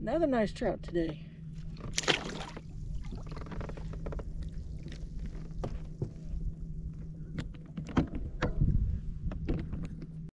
Another nice trout today.